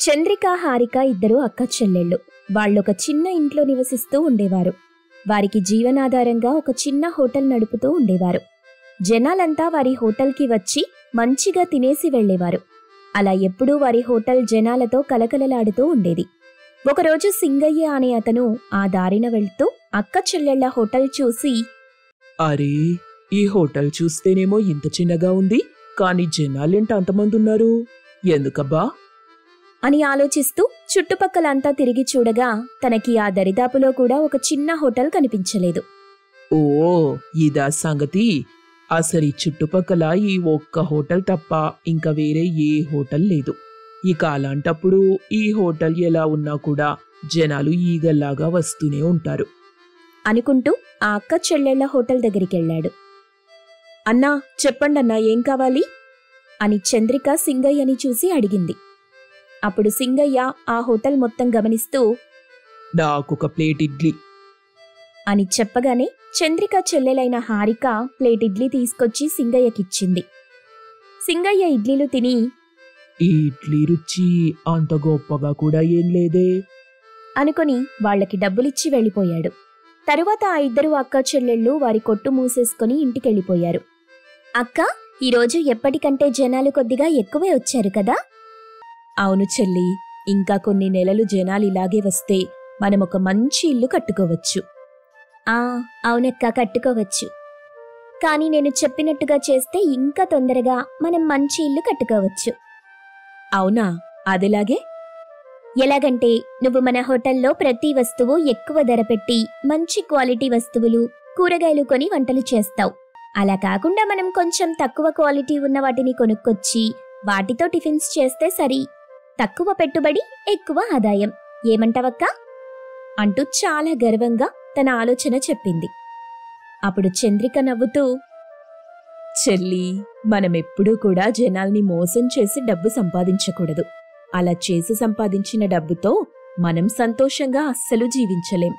చంద్రిక హారిక ఇద్దరు అక్క చెల్లెళ్ళు. వాళ్ళొక చిన్న ఇంట్లో నివసిస్తూ ఉండేవారు. వారికి జీవనాధారంగా ఒక చిన్న హోటల్ నడుపుతూ ఉండేవారు. జనాలంతా వారి హోటల్కి వచ్చి మంచిగా తినేసి వెళ్ళేవారు. అలా ఎప్పుడూ వారి హోటల్ జనాలతో కలకలలాడుతూ ఉండేది. ఒకరోజు సింగయ్య అనే అతను ఆ దారిన వెళ్తూ అక్క చెల్లెళ్ళ హోటల్ చూసి అరే ఈ హోటల్ చూస్తేనేమో ఇంత చిన్నగా ఉంది కాని జనాలేంట అంతమంది ఉన్నారు ఎందుకబ్బా? అని ఆలోచిస్తూ చుట్టుపక్కలంతా తిరిగి చూడగా తనకి ఆ దరిదాపులో కూడా ఒక చిన్న హోటల్ కనిపించలేదు. ఓ ఇదా సంగతి. అసలు ఈ చుట్టుపక్కల ఈ ఒక్క హోటల్ తప్ప ఇంకా వేరే ఏ హోటల్ లేదు. ఇక అలాంటప్పుడు ఈ హోటల్ ఎలా ఉన్నా కూడా జనాలు ఈగల్లాగా వస్తూనే ఉంటారు. అనుకుంటూ ఆ అక్క చెల్లెళ్ళ హోటల్ దగ్గరికెళ్ళాడు అన్నా చెప్పండన్నా ఏం కావాలి? అని చంద్రిక సింగయ్యని చూసి అడిగింది. అప్పుడు సింగయ్య ఆ హోటల్ మొత్తం గమనిస్తూ నాకొక ప్లేట్ ఇడ్లీ. అని చెప్పగానే చంద్రిక చెల్లెలైన హారిక ప్లేట్ ఇడ్లీ తీసుకొచ్చి సింగయ్యకిచ్చింది. సింగయ్య ఇడ్లీలు తిని ఈ ఇడ్లీ రుచి అంత గొప్పగా కూడా ఏం లేదే? అనుకుని వాళ్ళకి డబ్బులిచ్చి వెళ్ళిపోయాడు. తరువాత ఆ ఇద్దరు అక్క చెల్లెళ్ళు వారి కొట్టు మూసేసుకుని ఇంటికెళ్ళిపోయారు. అక్క ఈరోజు ఎప్పటికంటే జనాలు కొద్దిగా ఎక్కువే వచ్చారు కదా? అవును చెల్లి ఇంకా కొన్ని నెలలు జనాలు ఇలాగే వస్తే మనం ఒక మంచి ఇల్లు కట్టుకోవచ్చు. ఆ అవునక్క కట్టుకోవచ్చు. కానీ నేను చెప్పినట్టుగా చేస్తే ఇంకా తొందరగా మనం మంచి ఇల్లు కట్టుకోవచ్చు. అవునా? అదిలాగే? ఎలాగంటే నువ్వు మన హోటల్లో ప్రతి వస్తువు ఎక్కువ ధర పెట్టి మంచి క్వాలిటీ వస్తువులు కూరగాయలు కొని వంటలు చేస్తావు. అలా కాకుండా మనం కొంచెం తక్కువ క్వాలిటీ ఉన్న వాటిని కొనుక్కొచ్చి వాటితో టిఫిన్స్ చేస్తే సరి. తక్కువ పెట్టుబడి ఎక్కువ ఆదాయం. ఏమంటావక్క? అంటూ చాలా గర్వంగా తన ఆలోచన చెప్పింది. అప్పుడు చంద్రిక నవ్వుతూ చెల్లి మనమెప్పుడూ కూడా జనాల్ని మోసం చేసి డబ్బు సంపాదించకూడదు. అలా చేసి సంపాదించిన డబ్బుతో మనం సంతోషంగా అస్సలు జీవించలేం.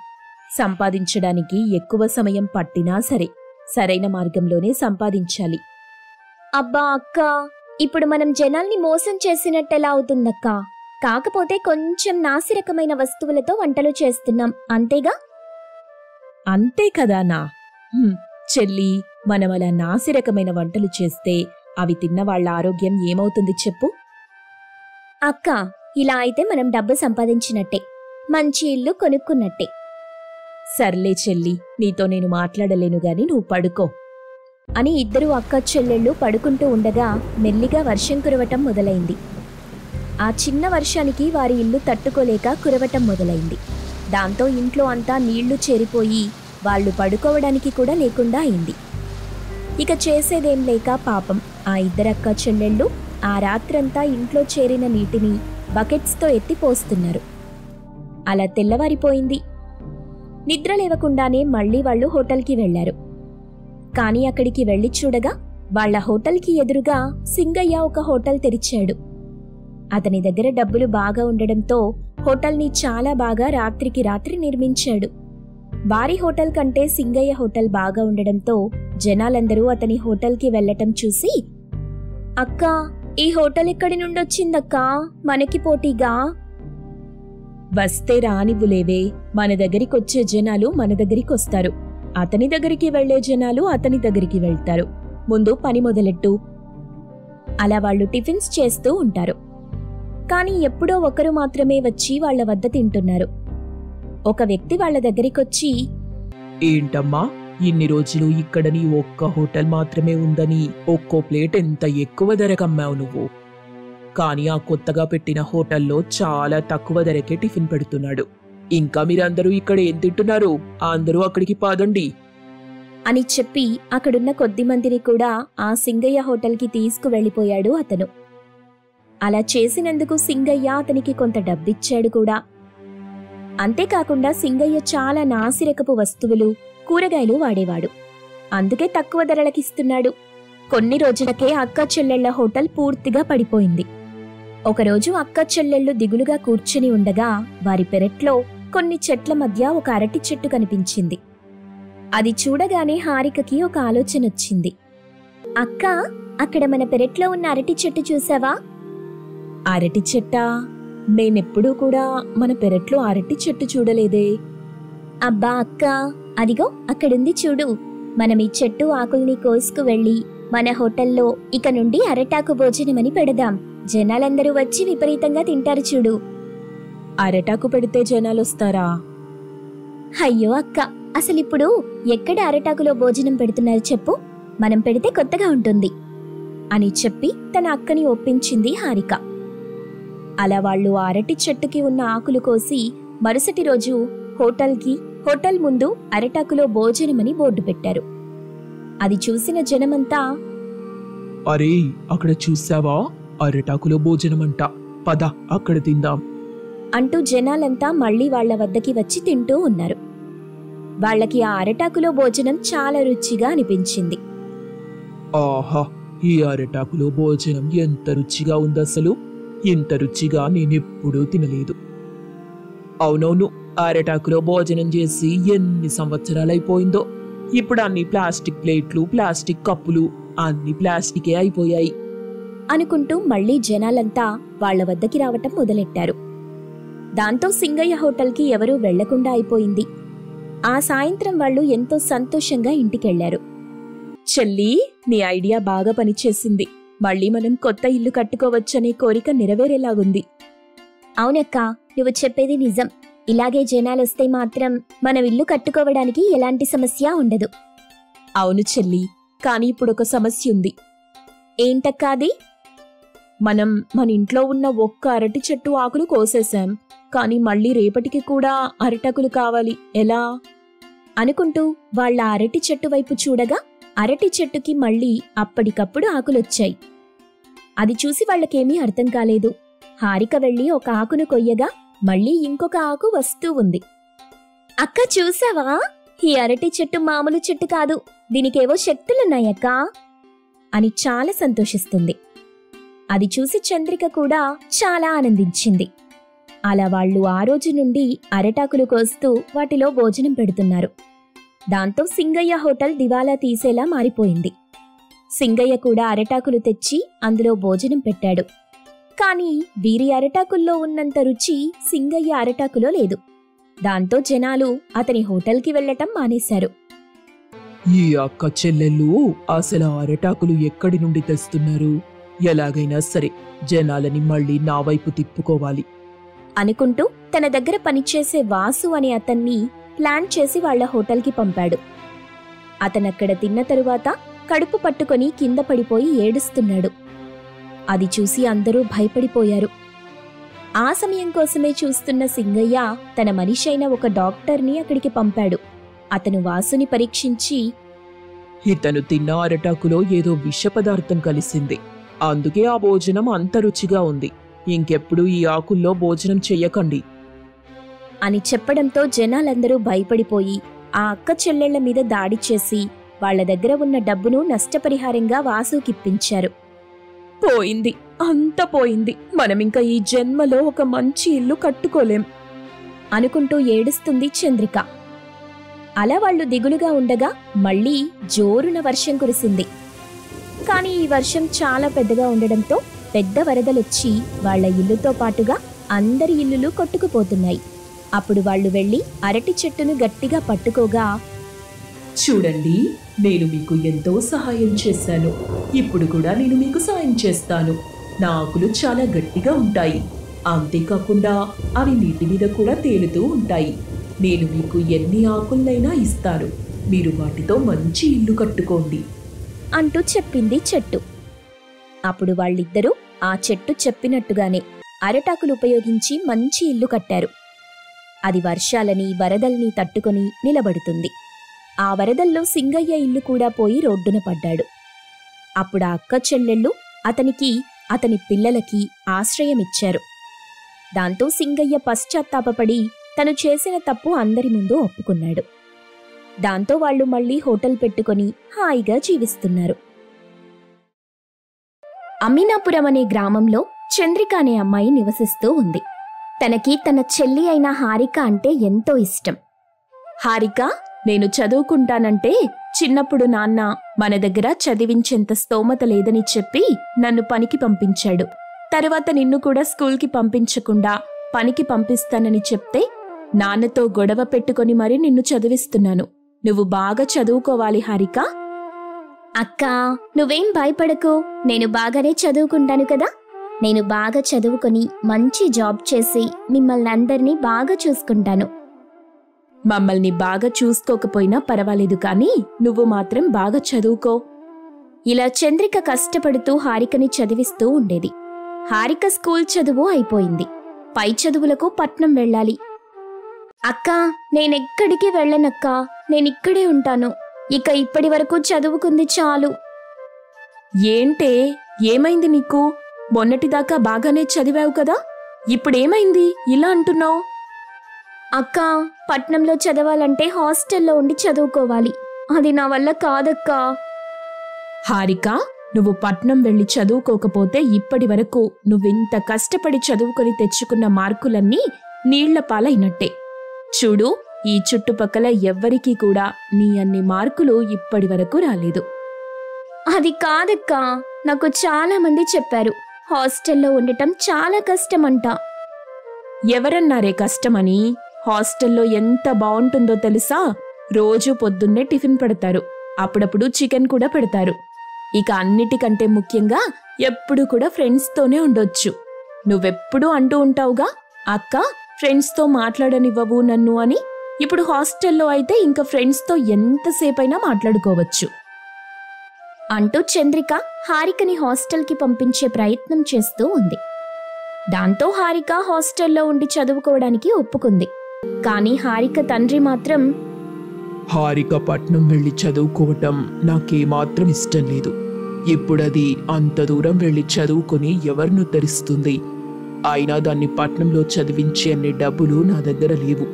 సంపాదించడానికి ఎక్కువ సమయం పట్టినా సరే సరైన మార్గంలోనే సంపాదించాలి. అబ్బా అక్క! ఇప్పుడు మనం జనాల్ని మోసం చేసినట్టెలా అవుతుందక్క? కాకపోతే కొంచెం నాసిరకమైన వస్తువులతో వంటలు చేస్తున్నాం. అంతేగా? అంతే కదా నా హ్మ్, చెల్లి మనం అలా నాసిరకమైన వంటలు చేస్తే అవి తిన్న వాళ్ళ ఆరోగ్యం ఏమవుతుంది చెప్పు? అక్క ఇలా అయితే మనం డబ్బు సంపాదించినట్టే. మంచి ఇల్లు కొనుక్కున్నట్టే. సర్లే చెల్లి నీతో నేను మాట్లాడలేను గాని నువ్వు పడుకో. అని ఇద్దరు అక్క చెల్లెళ్ళు పడుకుంటూ ఉండగా మెల్లిగా వర్షం కురవటం మొదలైంది. ఆ చిన్న వర్షానికి వారి ఇల్లు తట్టుకోలేక కురవటం మొదలైంది. దాంతో ఇంట్లో అంతా నీళ్ళు చేరిపోయి వాళ్ళు పడుకోవడానికి కూడా లేకుండా అయింది. ఇక చేసేదేం లేక పాపం. ఆ ఇద్దరక్క చెల్లెళ్ళు ఆ రాత్రంతా ఇంట్లో చేరిన నీటిని బకెట్స్తో ఎత్తి పోస్తున్నారు. అలా తెల్లవారిపోయింది. నిద్ర లేవకుండానే మళ్ళీ వాళ్ళు హోటల్కి వెళ్ళారు. కానీ అక్కడికి వెళ్ళి చూడగా వాళ్ళ హోటల్కి ఎదురుగా సింగయ్య ఒక హోటల్ తెరిచాడు. అతని దగ్గర డబ్బులు బాగా ఉండడంతో హోటల్ని చాలా బాగా రాత్రికి రాత్రి నిర్మించాడు. వారి హోటల్ కంటే సింగయ్య హోటల్ బాగా ఉండడంతో జనాలందరూ అతని హోటల్కి వెళ్ళటం చూసి అక్కా ఈ హోటల్ ఎక్కడి నుండొచ్చిందక్కా? మనకి పోటీగా? వస్తే రానివ్వులేవే. మన దగ్గరికొచ్చే జనాలు మన దగ్గరికొస్తారు. అతని దగ్గరికి వెళ్ళే జనాలు అతని దగ్గరికి వెళ్తారు. ముందు పని మొదలెట్టు. అలా వాళ్ళు టిఫిన్స్ చేస్తూ ఉంటారు. కానీ ఎప్పుడో ఒకరు మాత్రమే వచ్చి వాళ్ళ వద్ద తింటున్నారు. ఒక వ్యక్తి వాళ్ళ దగ్గరికొచ్చి ఏంటమ్మా ఇన్ని రోజులు ఇక్కడ నీ ఒక్క హోటల్ మాత్రమే ఉందని ఒక్కో ప్లేట్ ఎంత ఎక్కువ ధరకమ్మావు నువ్వు? కానీ ఆ కొత్తగా పెట్టిన హోటల్లో చాలా తక్కువ ధరకే టిఫిన్ పెడుతున్నాడు. ఇంకా మీరందరూ ఇక్కడ ఏం తింటున్నారు? అందరూ అక్కడికి పాదండి. అని చెప్పి అక్కడున్న కొద్ది మందిని కూడా ఆ సింగయ్య హోటల్కి తీసుకువెళ్ళిపోయాడు అతను. అలా చేసినందుకు సింగయ్య అతనికి కొంత డబ్బిచ్చాడు కూడా. అంతేకాకుండా సింగయ్య చాలా నాసిరకపు వస్తువులు కూరగాయలు వాడేవాడు. అందుకే తక్కువ ధరలకిస్తున్నాడు కొన్ని రోజులకే అక్క చెల్లెళ్ళ హోటల్ పూర్తిగా పడిపోయింది. ఒకరోజు అక్క చెల్లెళ్ళు దిగులుగా కూర్చుని ఉండగా వారి పెరట్లో కొన్ని చెట్ల మధ్య ఒక అరటి చెట్టు కనిపించింది. అది చూడగానే హారికకి ఒక ఆలోచన వచ్చింది అక్క అక్కడ మన పెరట్లో ఉన్న అరటి చెట్టు చూసావా? అరటి చెట్టా? నేనెప్పుడూ కూడా మన పెరట్లో అరటి చెట్టు చూడలేదే. అబ్బా అక్క అదిగో అక్కడుంది చూడు. మనం ఈ చెట్టు ఆకుల్ని కోసుకు వెళ్ళి మన హోటల్లో ఇక నుండి అరటాకు భోజనమని పెడదాం. జనాలందరూ వచ్చి విపరీతంగా తింటారు చూడు. అరటాకు పెడితే జనాలొస్తారా? అయ్యో అక్క అసలిప్పుడు ఎక్కడ అరటాకులో భోజనం పెడుతున్నారు చెప్పు? మనం పెడితే కొత్తగా ఉంటుంది. అని చెప్పి తన అక్కని ఒప్పించింది హారిక. అలా వాళ్ళు ఆ అరటి చెట్టుకి ఉన్న ఆకులు కోసి మరుసటి రోజు హోటల్కి హోటల్ ముందు అరటాకులో భోజనమని బోర్డు పెట్టారు. అది చూసిన జనమంతా అరే అక్కడ చూసావా? అరటాకులో భోజనమంట. పద అక్కడ తిందాం. అంటూ జనాలంతా మళ్ళీ వాళ్ళ వద్దకి వచ్చి తింటూ ఉన్నారు. వాళ్ళకి ఆ అరటాకులో భోజనం చాలా రుచిగా అనిపించింది. ఆహా ఈ అరటాకులో భోజనం ఎంత రుచిగా ఉందసలు? ఇంత రుచిగా నేనెప్పుడూ తినలేదు. అవునవును అరటాకులో భోజనం చేసి ఎన్ని సంవత్సరాలైపోయిందో? ఇప్పుడు అన్ని ప్లాస్టిక్ ప్లేట్లు ప్లాస్టిక్ కప్పులు అన్ని ప్లాస్టికే అయిపోయాయి. అనుకుంటూ మళ్ళీ జనాలంతా వాళ్ళ వద్దకి రావటం మొదలెట్టారు. దాంతో సింగయ్య హోటల్కి ఎవరూ వెళ్ళకుండా అయిపోయింది. ఆ సాయంత్రం వాళ్ళు ఎంతో సంతోషంగా ఇంటికెళ్ళారు. చెల్లి నీ ఐడియా బాగా పనిచేసింది. మళ్ళీ మనం కొత్త ఇల్లు కట్టుకోవచ్చనే కోరిక నెరవేరేలాగుంది. అవునక్క నువ్వు చెప్పేది నిజం. ఇలాగే జనాలొస్తే మాత్రం మనం ఇల్లు కట్టుకోవడానికి ఎలాంటి సమస్య ఉండదు. అవును చెల్లి కానీ ఇప్పుడు ఒక సమస్య ఉంది. ఏంటక్కా అది? మనం మన ఇంట్లో ఉన్న ఒక్క అరటి చెట్టు ఆకులు కోసేశాం కానీ మళ్ళీ రేపటికి కూడా అరటకులు కావాలి. ఎలా? అనుకుంటూ వాళ్ళ అరటి చెట్టు వైపు చూడగా అరటి చెట్టుకి మళ్ళీ అప్పటికప్పుడు ఆకులొచ్చాయి. అది చూసి వాళ్ళకేమీ అర్థం కాలేదు. హారిక వెళ్ళి ఒక ఆకును కొయ్యగా మళ్ళీ ఇంకొక ఆకు వస్తూ ఉంది. అక్క చూసావా? ఈ అరటి చెట్టు మామూలు చెట్టు కాదు దీనికేవో శక్తులున్నాయక్కా అని చాలా సంతోషిస్తుంది. అది చూసి చంద్రిక కూడా చాలా ఆనందించింది. అలా వాళ్ళు ఆ రోజు నుండి అరటాకులు కోస్తూ వాటిలో భోజనం పెడుతున్నారు. దాంతో సింగయ్య హోటల్ దివాలా తీసేలా మారిపోయింది. సింగయ్య కూడా అరటాకులు తెచ్చి అందులో భోజనం పెట్టాడు. కానీ వీరి అరటాకుల్లో ఉన్నంత రుచి సింగయ్య అరటాకులో లేదు. దాంతో జనాలు అతని హోటల్కి వెళ్ళటం మానేశారు. ఈ అక్క చెల్లెళ్ళు అసలు అరటాకులు ఎక్కడి నుండి తెస్తున్నారు? ఎలాగైనా సరే జనాలని మళ్ళీ నా వైపు తిప్పుకోవాలి. అనుకుంటూ తన దగ్గర పనిచేసే వాసు అనే అతన్ని ప్లాన్ చేసి వాళ్ళ హోటల్కి పంపాడు. అతనక్కడ తిన్న తరువాత కడుపు పట్టుకొని కింద పడిపోయి ఏడుస్తున్నాడు. అది చూసి అందరూ భయపడిపోయారు. ఆ సమయం కోసమే చూస్తున్న సింగయ్య తన మనిషైన ఒక డాక్టర్ని అక్కడికి పంపాడు. అతను వాసుని పరీక్షించి ఇతను తిన్న అరటాకులో ఏదో విష పదార్థం కలిసింది. అందుకే ఆ భోజనం అంత రుచిగా ఉంది. ఇంకెప్పుడు ఈ ఆకుల్లో భోజనం చెయ్యకండి. అని చెప్పడంతో జనాలందరూ భయపడిపోయి ఆ అక్క చెల్లెళ్ళ మీద దాడి చేసి వాళ్ళ దగ్గర ఉన్న డబ్బును నష్టపరిహారంగా వాసుకిప్పించారు. పోయింది. అంత పోయింది. మనమింక ఈ జన్మలో ఒక మంచి ఇల్లు కట్టుకోలేం అనుకుంటూ ఏడుస్తుంది చంద్రిక. అలా వాళ్ళు దిగులుగా ఉండగా మళ్ళీ జోరున వర్షం కురిసింది. కానీ ఈ వర్షం చాలా పెద్దగా ఉండడంతో పెద్ద వరదలొచ్చి వాళ్ళ ఇల్లుతో పాటుగా అందరి ఇల్లులు కొట్టుకుపోతున్నాయి. అప్పుడు వాళ్ళు వెళ్ళి అరటి చెట్టును గట్టిగా పట్టుకోగా చూడండి నేను మీకు ఎంతో సహాయం చేశాను. ఇప్పుడు కూడా నేను మీకు సాయం చేస్తాను. నా ఆకులు చాలా గట్టిగా ఉంటాయి. అంతేకాకుండా అవి నీటి మీద కూడా తేలుతూ ఉంటాయి. నేను మీకు ఎన్ని ఆకులైనా ఇస్తాను. మీరు వాటితో మంచి ఇల్లు కట్టుకోండి. అంటూ చెప్పింది చెట్టు. అప్పుడు వాళ్ళిద్దరూ ఆ చెట్టు చెప్పినట్టుగానే అరటాకులు ఉపయోగించి మంచి ఇల్లు కట్టారు. అది వర్షాలని వరదల్ని తట్టుకొని నిలబడుతుంది. ఆ వరదల్లో సింగయ్య ఇల్లు కూడా పోయి రోడ్డున పడ్డాడు. అప్పుడు ఆ అక్క చెల్లెళ్ళు అతనికి అతని పిల్లలకి ఆశ్రయమిచ్చారు. దాంతో సింగయ్య పశ్చాత్తాపపడి తను చేసిన తప్పు అందరి ముందు ఒప్పుకున్నాడు. దాంతో వాళ్ళు మళ్ళీ హోటల్ పెట్టుకొని హాయిగా జీవిస్తున్నారు. అమీనాపురం అనే గ్రామంలో చంద్రిక అనే అమ్మాయి నివసిస్తూ ఉంది. తనకి తన చెల్లి అయిన హారిక అంటే ఎంతో ఇష్టం. హారిక నేను చదువుకుంటానంటే చిన్నప్పుడు నాన్న మన దగ్గర చదివించేంత స్తోమత లేదని చెప్పి నన్ను పనికి పంపించాడు. తర్వాత నిన్ను కూడా స్కూల్కి పంపించకుండా పనికి పంపిస్తానని చెప్తే నాన్నతో గొడవ పెట్టుకొని మరి నిన్ను చదివిస్తున్నాను. నువ్వు బాగా చదువుకోవాలి హారిక. అక్కా నువ్వేం భయపడకు. నేను బాగానే చదువుకుంటాను కదా. నేను బాగా చదువుకొని మంచి జాబ్ చేసి మిమ్మల్ని అందరినీ బాగా చూసుకుంటాను. మమ్మల్ని బాగా చూసుకోకపోయినా పర్వాలేదు కానీ నువ్వు మాత్రం బాగా చదువుకో. ఇలా చంద్రిక కష్టపడుతూ హారికని చదివిస్తూ ఉండేది. హారిక స్కూల్ చదువు అయిపోయింది. పై చదువులకు పట్నం వెళ్ళాలి. అక్కా నేనెక్కడికి వెళ్ళనక్కా? నేనిక్కడే ఉంటాను. ఇక ఇప్పటి వరకు చదువుకుంది చాలు. ఏంటే ఏమైంది నీకు? మొన్నటిదాకా బాగానే చదివావు కదా? ఇప్పుడేమైంది? ఇలా అంటున్నావు? అక్కా పట్నంలో చదవాలంటే హాస్టల్లో ఉండి చదువుకోవాలి. అది నా వల్ల కాదక్కా. హారిక నువ్వు పట్నం వెళ్ళి చదువుకోకపోతే ఇప్పటి వరకు నువ్వింత కష్టపడి చదువుకొని తెచ్చుకున్న మార్కులన్నీ నీళ్ళ పాలైనట్టే. చూడు ఈ చుట్టుపక్కల ఎవ్వరికీ కూడా నీ అన్ని మార్కులు ఇప్పటి వరకు రాలేదు. అది కాదక్కా నాకు చాలా మంది చెప్పారు. హాస్టల్లో ఉండటం చాలా కష్టమంట. ఎవరన్నారే కష్టమని? హాస్టల్లో ఎంత బాగుంటుందో తెలుసా? రోజు పొద్దున్నే టిఫిన్ పెడతారు. అప్పుడప్పుడు చికెన్ కూడా పెడతారు. ఇక అన్నిటికంటే ముఖ్యంగా ఎప్పుడు కూడా ఫ్రెండ్స్తోనే ఉండొచ్చు. నువ్వెప్పుడు అంటూ ఉంటావుగా? అక్క ఫ్రెండ్స్తో మాట్లాడనివ్వవు నన్ను అని? ఇప్పుడు హాస్టల్లో అయితే ఇంకా ఫ్రెండ్స్తో ఎంతసేపైనా మాట్లాడుకోవచ్చు. అంటూ చంద్రిక హారికని హాస్టల్కి పంపించే ప్రయత్నం చేస్తూ ఉంది. దాంతో హారిక హాస్టల్లో ఉండి చదువుకోవడానికి ఒప్పుకుంది. కానీ హారిక తండ్రి మాత్రం హారిక పట్నం వెళ్ళి చదువుకోవటం నాకేమాత్రం ఇష్టం లేదు. ఇప్పుడది అంత దూరం వెళ్ళి చదువుకుని ఎవరిను తెరుస్తుంది అయినా దాన్ని పట్నంలో చదివించే అన్ని డబ్బులు నా దగ్గర లేవు.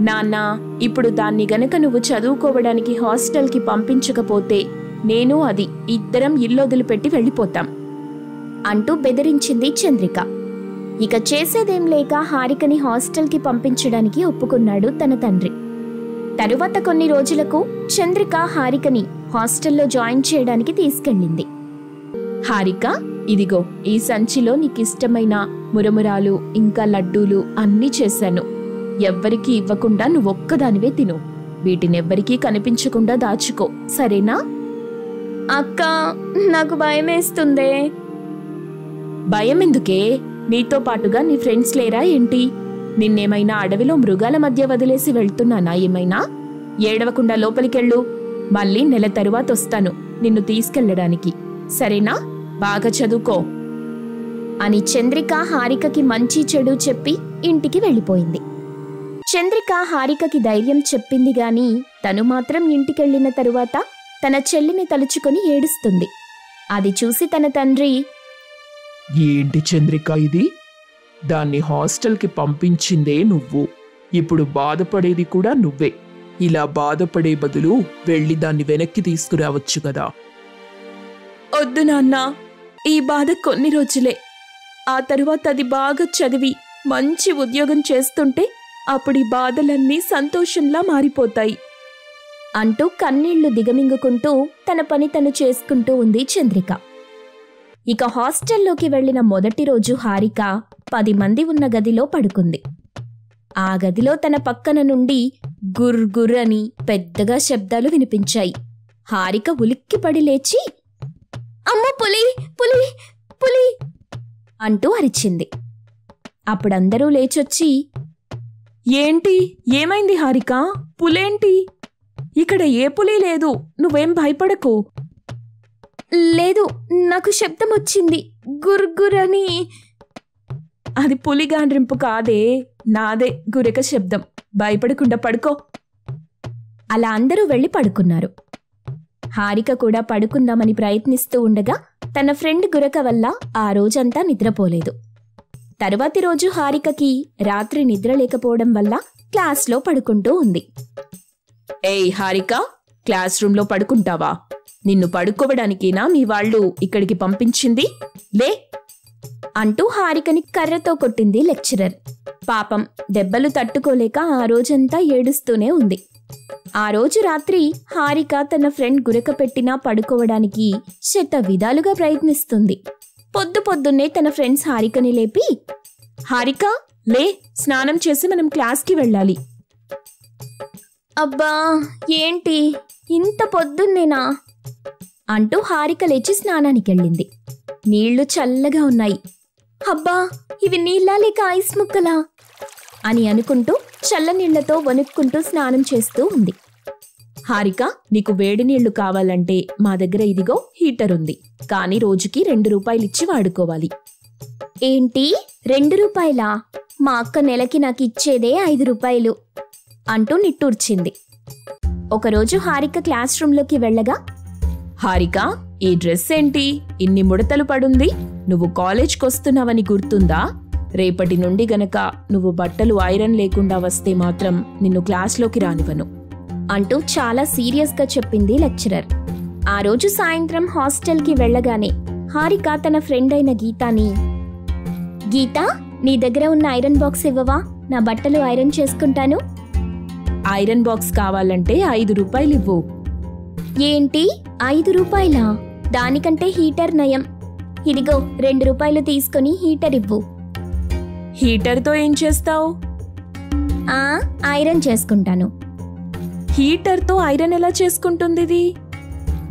నాన్నా ఇప్పుడు దాన్ని గనక నువ్వు చదువుకోవడానికి హాస్టల్కి పంపించకపోతే నేను అది ఇద్దరం ఇల్లొదిలిపెట్టి వెళ్ళిపోతాం అంటూ బెదిరించింది చంద్రిక. ఇక చేసేదేం లేక హారికని హాస్టల్కి పంపించడానికి ఒప్పుకున్నాడు తన తండ్రి. తరువాత కొన్ని రోజులకు చంద్రిక హారికని హాస్టల్లో జాయిన్ చేయడానికి తీసుకెళ్ళింది. హారిక ఇదిగో ఈ సంచిలో నీకిష్టమైన మురమురాలు ఇంకా లడ్డూలు అన్నీ చేశాను. ఎవ్వరికీ ఇవ్వకుండా నువ్వొక్కదానివే తిను. వీటినెవ్వరికీ కనిపించకుండా దాచుకో. సరేనా? అక్క నాకు భయమేస్తుందే. భయం ఎందుకే నీతో పాటుగా నీ ఫ్రెండ్స్ లేరా ఏంటి? నిన్నేమైనా అడవిలో మృగాల మధ్య వదిలేసి వెళ్తున్నానా ఏమైనా? ఏడవకుండా లోపలికెళ్ళు. మళ్ళీ నెల తరువాత వస్తాను నిన్ను తీసుకెళ్ళడానికి. సరేనా? బాగా చదువుకో. అని చంద్రిక హారికకి మంచి చెడు చెప్పి ఇంటికి వెళ్ళిపోయింది. చంద్రిక హారికకి ధైర్యం చెప్పింది గాని తను మాత్రం ఇంటికెళ్ళిన తరువాత తన చెల్లిని తలుచుకొని ఏడుస్తుంది. అది చూసి తన తండ్రి ఏంటి చంద్రిక ఇది? దాన్ని హాస్టల్కి పంపించిందే నువ్వు. ఇప్పుడు బాధపడేది కూడా నువ్వే. ఇలా బాధపడే బదులు వెళ్ళి దాన్ని వెనక్కి తీసుకురావచ్చు కదా. వద్దు నాన్న. ఈ బాధ కొన్ని రోజులే. ఆ తరువాత అది బాగా చదివి మంచి ఉద్యోగం చేస్తుంటే అప్పుడు బాధలన్నీ సంతోషంలా మారిపోతాయి. అంటూ కన్నీళ్ళు దిగమింగుకుంటూ తన పని తను చేసుకుంటూ ఉంది చంద్రిక. ఇక హాస్టల్లోకి వెళ్ళిన మొదటి రోజు హారిక పది మంది ఉన్న గదిలో పడుకుంది. ఆ గదిలో తన పక్కన నుండి గుర్ గుర్ అని పెద్దగా శబ్దాలు వినిపించాయి. హారిక ఉలిక్కిపడి లేచి అమ్మ పులి పులి పులి అంటూ అరిచింది. అప్పుడందరూ లేచొచ్చి ఏంటి? ఏమైంది హారిక? పులేంటి? ఇక్కడ ఏ పులి లేదు. నువ్వేం భయపడకు. లేదు నాకు శబ్దం వచ్చింది. గుర్గురని. అది పులి గాండ్రింపు కాదే. నాదే గురక శబ్దం. భయపడకుండా పడుకో. అలా అందరూ వెళ్ళి పడుకున్నారు. హారిక కూడా పడుకుందామని ప్రయత్నిస్తూ ఉండగా తన ఫ్రెండ్ గురక వల్ల ఆ రోజంతా నిద్రపోలేదు. తరువాతి రోజు హారికకి రాత్రి నిద్ర లేకపోవడం వల్ల క్లాస్లో పడుకుంటూ ఉంది. ఏయ్ హారిక క్లాస్ రూమ్లో పడుకుంటావా? నిన్ను పడుకోవడానికేనా మీ వాళ్ళు ఇక్కడికి పంపించింది? లే! అంటూ హారికని కర్రతో కొట్టింది లెక్చరర్. పాపం దెబ్బలు తట్టుకోలేక ఆ రోజంతా ఏడుస్తూనే ఉంది. ఆ రోజు రాత్రి హారిక తన ఫ్రెండ్ గురక పెట్టినా పడుకోవడానికి శత విధాలుగా ప్రయత్నిస్తుంది. పొద్దు పొద్దున్నే తన ఫ్రెండ్స్ హారికని లేపి హారిక లే స్నానం చేసి మనం క్లాస్కి వెళ్ళాలి. అబ్బా ఏంటి? ఇంత పొద్దున్నేనా? అంటూ హారిక లేచి స్నానానికి వెళ్ళింది. నీళ్ళు చల్లగా ఉన్నాయి. అబ్బా ఇవి నీళ్ళా లేక ఐస్ ముక్కలా? అని అనుకుంటూ చల్లనీళ్ళతో వణుక్కుంటూ స్నానం చేస్తూ ఉంది. హారిక నీకు వేడి నీళ్ళు కావాలంటే మా దగ్గర ఇదిగో హీటర్ ఉంది. కానీ రోజుకి రెండు రూపాయలు ఇచ్చి వాడుకోవాలి. ఏంటి? రెండు రూపాయలా? మా అక్క నెలకి నాకు ఇచ్చేదే ఐదు రూపాయలు అంటూ నిట్టూర్చింది. ఒకరోజు హారిక క్లాస్ రూంలోకి వెళ్ళగా హారిక ఈ డ్రెస్ ఏంటి? ఇన్ని ముడతలు పడుంది. నువ్వు కాలేజ్కి వస్తున్నావని గుర్తుందా? రేపటి నుండి గనక నువ్వు బట్టలు ఐరన్ లేకుండా వస్తే మాత్రం నిన్ను క్లాస్లోకి రానివ్వను. అంటూ చాలా సీరియస్గా చెప్పింది లెక్చరర్. ఆ రోజు సాయంత్రం హాస్టల్కి వెళ్ళగానే హారిక తన ఫ్రెండ్ అయిన గీతాని గీత నీ దగ్గర ఉన్న ఐరన్ బాక్స్ ఇవ్వవా? నా బట్టలు ఐరన్ చేసుకుంటాను. ఐరన్ బాక్స్ కావాలంటే ఐదు రూపాయలు ఇవ్వు. ఏంటి? ఐదు రూపాయలా? దానికంటే హీటర్ నయం. ఇదిగో రెండు రూపాయలు తీసుకొని హీటర్ ఇవ్వు. హీటర్తో ఏం చేస్తావు? ఐరన్ చేసుకుంటాను. హీటర్తో ఐరన్ ఎలా చేసుకుంటుంది ఇది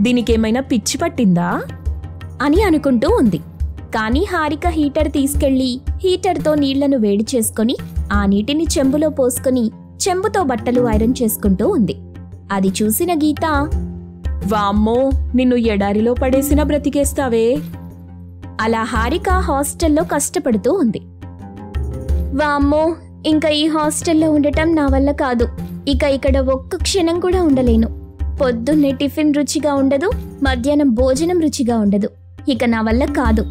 దీనికేమైనా పిచ్చి పట్టిందా? అని అనుకుంటూ ఉంది. కానీ హారిక హీటర్ తీసుకెళ్ళి హీటర్తో నీళ్ళను వేడి చేసుకొని ఆ నీటిని చెంబులో పోసుకొని చెంబుతో బట్టలు ఐరన్ చేసుకుంటూ ఉంది. అది చూసిన గీత వామ్మో నిన్ను ఎడారిలో పడేసినా బ్రతికేస్తావే? అలా హారిక హాస్టల్లో కష్టపడుతూ ఉంది. వామ్మో ఇంకా ఈ హాస్టల్లో ఉండటం నా వల్ల కాదు. ఇక ఇక్కడ ఒక్క క్షణం కూడా ఉండలేను. పొద్దున్నే టిఫిన్ రుచిగా ఉండదు మధ్యాహ్నం భోజనం రుచిగా ఉండదు. ఇక నా వల్ల కాదు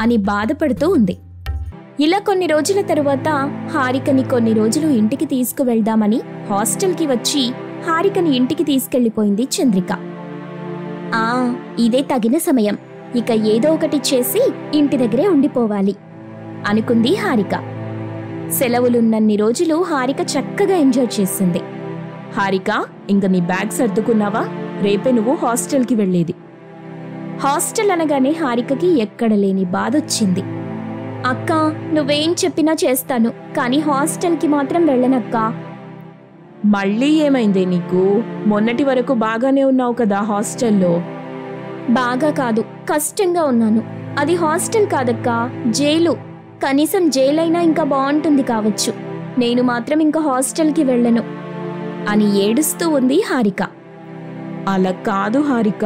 అని బాధపడుతూ ఉంది. ఇలా కొన్ని రోజుల తరువాత హారికని కొన్ని రోజులు ఇంటికి తీసుకువెళ్దామని హాస్టల్కి వచ్చి హారికని ఇంటికి తీసుకెళ్ళిపోయింది చంద్రిక. ఆ ఇదే తగిన సమయం. ఇక ఏదో ఒకటి చేసి ఇంటి దగ్గరే ఉండిపోవాలి అనుకుంది హారిక. సెలవులున్నన్ని రోజులు హారిక చక్కగా ఎంజాయ్ చేసింది. హారిక ఇంక నీ బ్యాగ్ సర్దుకున్నావా? రేపే నువ్వు హాస్టల్కి వెళ్ళేది. హాస్టల్ అనగానే హారికకి ఎక్కడ లేని బాధొచ్చింది. అక్క నువ్వేం చెప్పినా చేస్తాను కానీ హాస్టల్కి మాత్రం వెళ్ళనక్కా. మళ్ళీ ఏమైందే నీకు? మొన్నటి వరకు బాగానే ఉన్నావు కదా హాస్టల్లో. బాగా కాదు కష్టంగా ఉన్నాను. అది హాస్టల్ కాదక్కా జైలు. కనీసం జైలైనా ఇంకా బాగుంటుంది కావచ్చు. నేను మాత్రం ఇంకా హాస్టల్కి వెళ్ళను. అని ఏడుస్తూ ఉంది హారిక. అలా కాదు హారిక.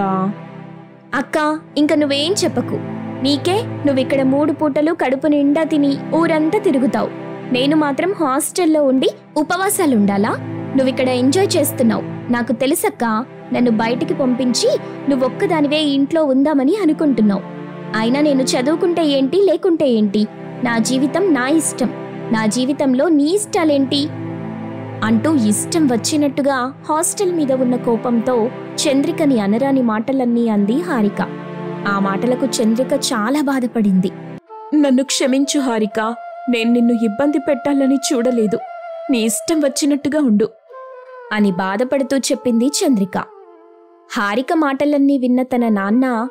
అక్క ఇంక నువ్వేం చెప్పకు. నీకే నువ్విక్కడ మూడు పూటలు కడుపు నిండా తిని ఊరంతా తిరుగుతావు. నేను మాత్రం హాస్టల్లో ఉండి ఉపవాసాలుండాలా? నువ్విక్కడ ఎంజాయ్ చేస్తున్నావు. నాకు తెలుసక్క నన్ను బయటికి పంపించి నువ్వొక్కదానివే ఇంట్లో ఉందామని అనుకుంటున్నావు. అయినా నేను చదువుకుంటే ఏంటి లేకుంటే ఏంటి? నా జీవితం నా ఇష్టం. నా జీవితంలో నీ ఇష్టాలేంటి? అంటూ ఇష్టం వచ్చినట్టుగా హాస్టల్ మీద ఉన్న కోపంతో చంద్రికని అనరాని మాటలన్నీ అంది హారిక. ఆ మాటలకు చంద్రిక చాలా బాధపడింది. నన్ను క్షమించు హారిక. నేను నిన్ను ఇబ్బంది పెట్టాలని చూడలేదు. నీ ఇష్టం వచ్చినట్టుగా ఉండు. అని బాధపడుతూ చెప్పింది చంద్రిక. హారిక మాటలన్నీ విన్న తన నాన్న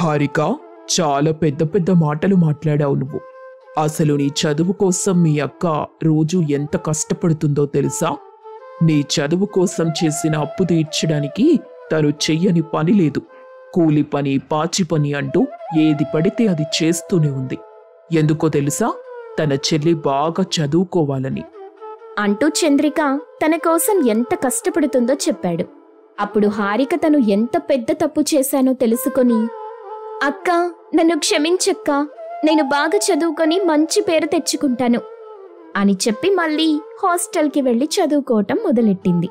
హారిక? చాలా పెద్ద పెద్ద మాటలు మాట్లాడావు నువ్వు. అసలు నీ చదువు కోసం మీ అక్క రోజు ఎంత కష్టపడుతుందో తెలుసా? నీ చదువు కోసం చేసిన అప్పు తీర్చడానికి తను చెయ్యని పని లేదు. కూలి పని పాచి పని అంటూ ఏది పడితే అది చేస్తూనే ఉంది. ఎందుకో తెలుసా? తన చెల్లి బాగా చదువుకోవాలని. అంటూ చంద్రిక తన కోసం ఎంత కష్టపడుతుందో చెప్పాడు. అప్పుడు హారిక తను ఎంత పెద్ద తప్పు చేశానో తెలుసుకొని అక్క నన్ను క్షమించక్క. నేను బాగా చదువుకొని మంచి పేరు తెచ్చుకుంటాను. అని చెప్పి మళ్ళీ హాస్టల్కి వెళ్ళి చదువుకోవటం మొదలెట్టింది.